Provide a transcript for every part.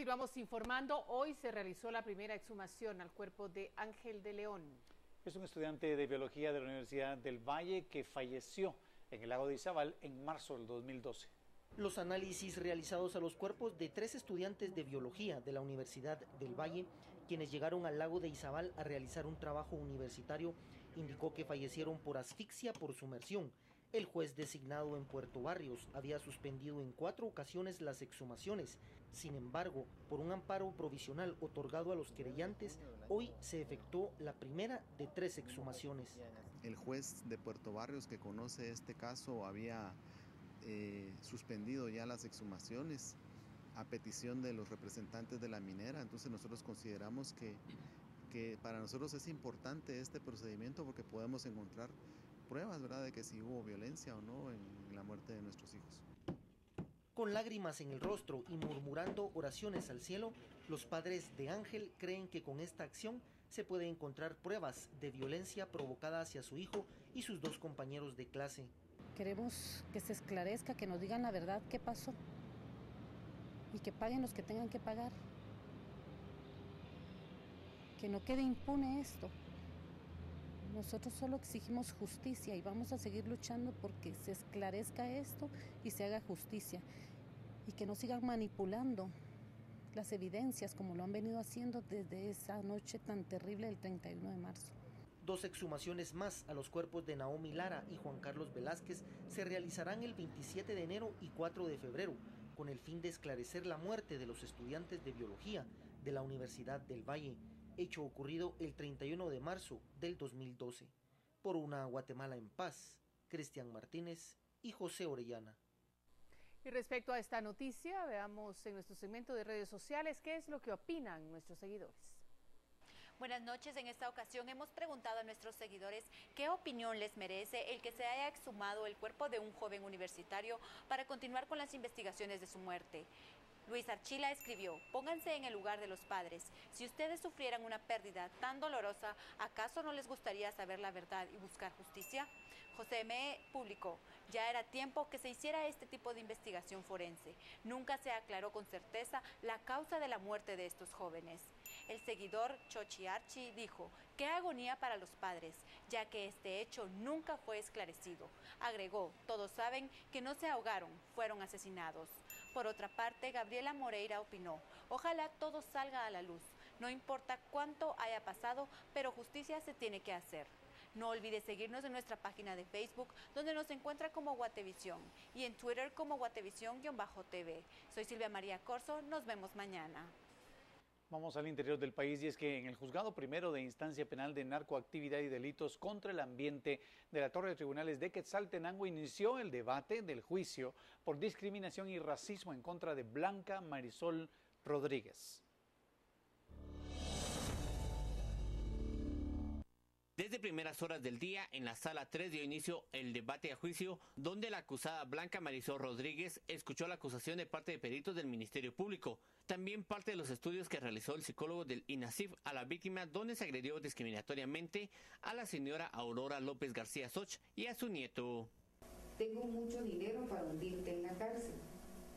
Continuamos informando. Hoy se realizó la primera exhumación al cuerpo de Ángel de León. Es un estudiante de biología de la Universidad del Valle que falleció en el lago de Izabal en marzo del 2012. Los análisis realizados a los cuerpos de tres estudiantes de biología de la Universidad del Valle, quienes llegaron al lago de Izabal a realizar un trabajo universitario, indicó que fallecieron por asfixia por sumersión el juez designado en Puerto Barrios había suspendido en cuatro ocasiones las exhumaciones. Sin embargo, por un amparo provisional otorgado a los querellantes, hoy se efectuó la primera de tres exhumaciones. El juez de Puerto Barrios que conoce este caso había eh, suspendido ya las exhumaciones a petición de los representantes de la minera. Entonces nosotros consideramos que, que para nosotros es importante este procedimiento porque podemos encontrar pruebas, ¿verdad?, de que si hubo violencia o no en la muerte de nuestros hijos. Con lágrimas en el rostro y murmurando oraciones al cielo, los padres de Ángel creen que con esta acción se puede encontrar pruebas de violencia provocada hacia su hijo y sus dos compañeros de clase. Queremos que se esclarezca, que nos digan la verdad qué pasó y que paguen los que tengan que pagar. Que no quede impune esto. Nosotros solo exigimos justicia y vamos a seguir luchando porque se esclarezca esto y se haga justicia y que no sigan manipulando las evidencias como lo han venido haciendo desde esa noche tan terrible del 31 de marzo. Dos exhumaciones más a los cuerpos de Naomi Lara y Juan Carlos Velázquez se realizarán el 27 de enero y 4 de febrero, con el fin de esclarecer la muerte de los estudiantes de biología de la Universidad del Valle hecho ocurrido el 31 de marzo del 2012. Por una Guatemala en paz, Cristian Martínez y José Orellana. Y respecto a esta noticia, veamos en nuestro segmento de redes sociales qué es lo que opinan nuestros seguidores. Buenas noches. En esta ocasión hemos preguntado a nuestros seguidores qué opinión les merece el que se haya exhumado el cuerpo de un joven universitario para continuar con las investigaciones de su muerte. Luis Archila escribió, pónganse en el lugar de los padres. Si ustedes sufrieran una pérdida tan dolorosa, ¿acaso no les gustaría saber la verdad y buscar justicia? José M. publicó, ya era tiempo que se hiciera este tipo de investigación forense. Nunca se aclaró con certeza la causa de la muerte de estos jóvenes. El seguidor Chochi Archi dijo, qué agonía para los padres, ya que este hecho nunca fue esclarecido. Agregó, todos saben que no se ahogaron, fueron asesinados. Por otra parte, Gabriela Moreira opinó, ojalá todo salga a la luz. No importa cuánto haya pasado, pero justicia se tiene que hacer. No olvide seguirnos en nuestra página de Facebook, donde nos encuentra como Guatevisión, y en Twitter como Guatevisión-TV. Soy Silvia María Corso, nos vemos mañana. Vamos al interior del país y es que en el juzgado primero de instancia penal de narcoactividad y delitos contra el ambiente de la Torre de Tribunales de Quetzaltenango inició el debate del juicio por discriminación y racismo en contra de Blanca Marisol Rodríguez. Desde primeras horas del día, en la sala 3 dio inicio el debate a juicio, donde la acusada Blanca Marisol Rodríguez escuchó la acusación de parte de peritos del Ministerio Público. También parte de los estudios que realizó el psicólogo del INASIF a la víctima, donde se agredió discriminatoriamente a la señora Aurora López García Soch y a su nieto. Tengo mucho dinero para hundirte en la cárcel.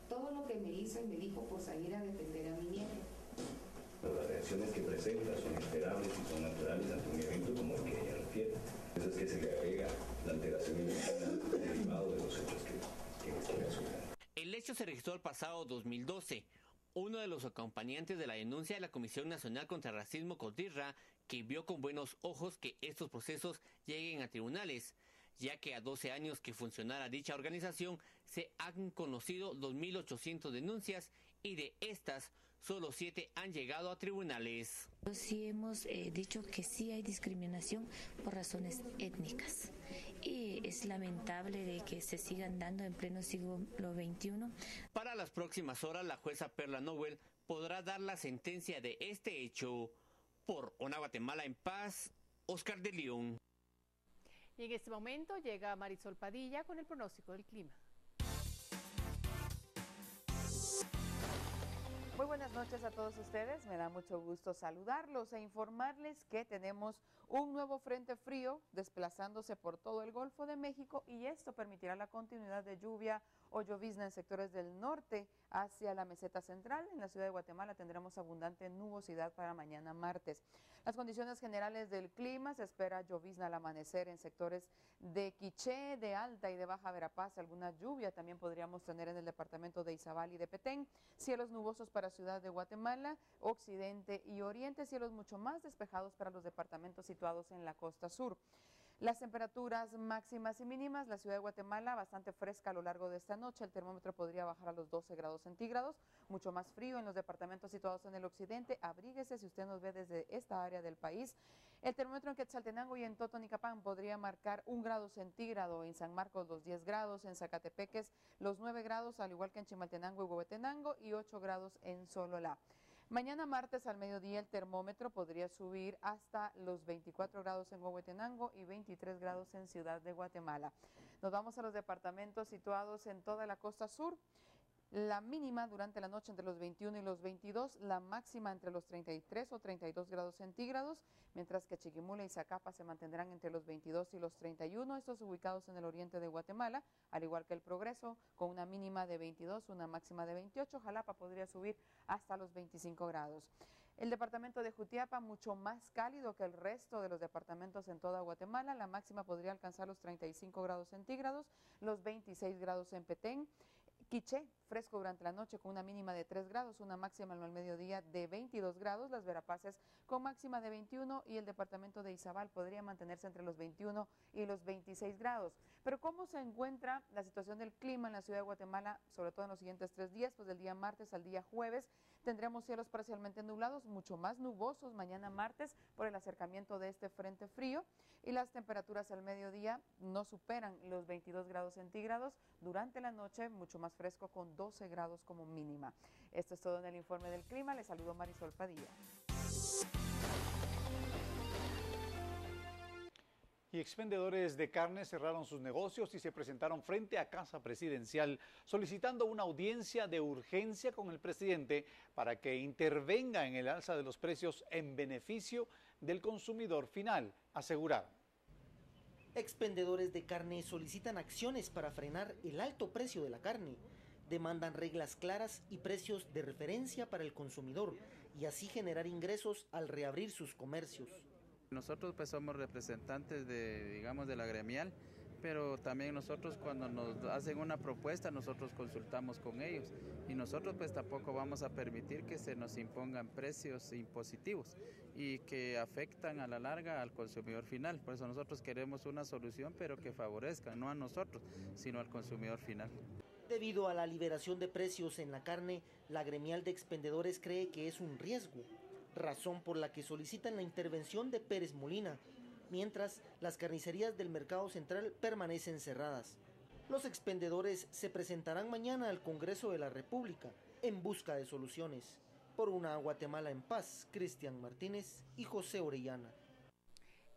Todo lo que me hizo y me dijo por salir a defender a mi nieto las reacciones que presenta son esperables y son naturales ante un evento como el que El hecho se registró el pasado 2012. Uno de los acompañantes de la denuncia de la Comisión Nacional contra el Racismo Codirra, que vio con buenos ojos que estos procesos lleguen a tribunales ya que a 12 años que funcionara dicha organización se han conocido 2.800 denuncias y de estas solo 7 han llegado a tribunales. Sí hemos eh, dicho que sí hay discriminación por razones étnicas y es lamentable de que se sigan dando en pleno siglo XXI. Para las próximas horas la jueza Perla Nobel podrá dar la sentencia de este hecho. Por una Guatemala en paz, Oscar de León. Y en este momento llega Marisol Padilla con el pronóstico del clima. Noches a todos ustedes. Me da mucho gusto saludarlos e informarles que tenemos un nuevo frente frío desplazándose por todo el Golfo de México y esto permitirá la continuidad de lluvia o llovizna en sectores del norte hacia la meseta central. En la ciudad de Guatemala tendremos abundante nubosidad para mañana martes. Las condiciones generales del clima, se espera llovizna al amanecer en sectores de Quiché, de Alta y de Baja Verapaz. Alguna lluvia también podríamos tener en el departamento de Izabal y de Petén. Cielos nubosos para Ciudad de Guatemala, Occidente y Oriente. Cielos mucho más despejados para los departamentos situados en la costa sur. Las temperaturas máximas y mínimas, la ciudad de Guatemala bastante fresca a lo largo de esta noche, el termómetro podría bajar a los 12 grados centígrados, mucho más frío en los departamentos situados en el occidente, abríguese si usted nos ve desde esta área del país. El termómetro en Quetzaltenango y en Totonicapán podría marcar un grado centígrado, en San Marcos los 10 grados, en Zacatepeques los 9 grados, al igual que en Chimaltenango y Huehuetenango y 8 grados en Sololá. Mañana martes al mediodía el termómetro podría subir hasta los 24 grados en Huehuetenango y 23 grados en Ciudad de Guatemala. Nos vamos a los departamentos situados en toda la costa sur. La mínima durante la noche entre los 21 y los 22, la máxima entre los 33 o 32 grados centígrados, mientras que Chiquimula y Zacapa se mantendrán entre los 22 y los 31, estos ubicados en el oriente de Guatemala, al igual que el Progreso, con una mínima de 22, una máxima de 28, Jalapa podría subir hasta los 25 grados. El departamento de Jutiapa mucho más cálido que el resto de los departamentos en toda Guatemala. La máxima podría alcanzar los 35 grados centígrados, los 26 grados en Petén. Quiché, fresco durante la noche con una mínima de 3 grados, una máxima al mediodía de 22 grados, las Verapaces con máxima de 21 y el departamento de Izabal podría mantenerse entre los 21 y los 26 grados. Pero ¿cómo se encuentra la situación del clima en la ciudad de Guatemala, sobre todo en los siguientes tres días? Pues del día martes al día jueves tendremos cielos parcialmente nublados, mucho más nubosos mañana martes por el acercamiento de este frente frío y las temperaturas al mediodía no superan los 22 grados centígrados. Durante la noche mucho más fresco con 12 grados como mínima. Esto es todo en el informe del clima. Les saludo Marisol Padilla. Y expendedores de carne cerraron sus negocios y se presentaron frente a Casa Presidencial solicitando una audiencia de urgencia con el presidente para que intervenga en el alza de los precios en beneficio del consumidor final, aseguraron. Expendedores de carne solicitan acciones para frenar el alto precio de la carne. Demandan reglas claras y precios de referencia para el consumidor y así generar ingresos al reabrir sus comercios. Nosotros pues somos representantes de, digamos, de la gremial, pero también nosotros cuando nos hacen una propuesta, nosotros consultamos con ellos y nosotros pues tampoco vamos a permitir que se nos impongan precios impositivos y que afectan a la larga al consumidor final. Por eso nosotros queremos una solución, pero que favorezca no a nosotros, sino al consumidor final. Debido a la liberación de precios en la carne, la gremial de expendedores cree que es un riesgo razón por la que solicitan la intervención de Pérez Molina, mientras las carnicerías del mercado central permanecen cerradas. Los expendedores se presentarán mañana al Congreso de la República en busca de soluciones. Por una Guatemala en paz, Cristian Martínez y José Orellana.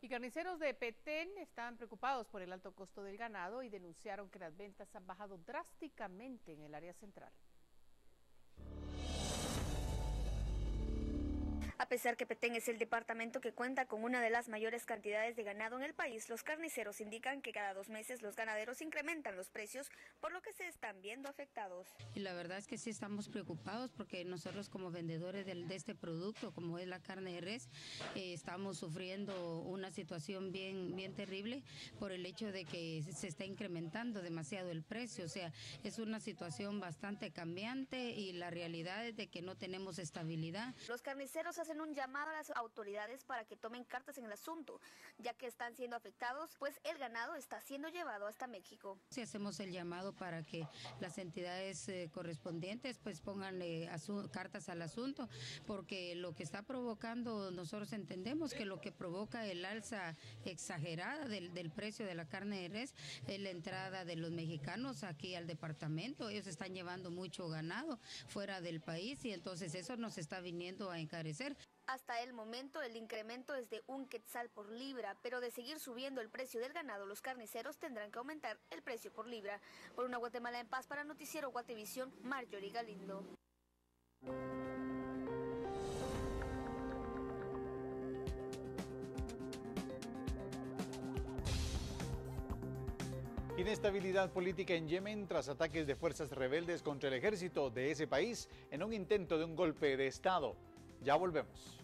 Y carniceros de Petén están preocupados por el alto costo del ganado y denunciaron que las ventas han bajado drásticamente en el área central. A pesar que Petén es el departamento que cuenta con una de las mayores cantidades de ganado en el país, los carniceros indican que cada dos meses los ganaderos incrementan los precios, por lo que se están viendo afectados. Y la verdad es que sí estamos preocupados porque nosotros como vendedores de, este producto, como es la carne de res, eh, estamos sufriendo una situación bien, bien terrible por el hecho de que se está incrementando demasiado el precio. O sea, es una situación bastante cambiante y la realidad es de que no tenemos estabilidad. Los carniceros hacen un llamado a las autoridades para que tomen cartas en el asunto, ya que están siendo afectados, pues el ganado está siendo llevado hasta México. Si hacemos el llamado para que las entidades eh, correspondientes pues pongan eh, cartas al asunto, porque lo que está provocando, nosotros entendemos que lo que provoca el alza exagerada del, del precio de la carne de res es la entrada de los mexicanos aquí al departamento. Ellos están llevando mucho ganado fuera del país y entonces eso nos está viniendo a encarecer. Hasta el momento el incremento es de un quetzal por libra, pero de seguir subiendo el precio del ganado, los carniceros tendrán que aumentar el precio por libra. Por una Guatemala en paz para Noticiero Guatevisión, Marjorie Galindo. Inestabilidad política en Yemen tras ataques de fuerzas rebeldes contra el ejército de ese país en un intento de un golpe de Estado. Ya volvemos.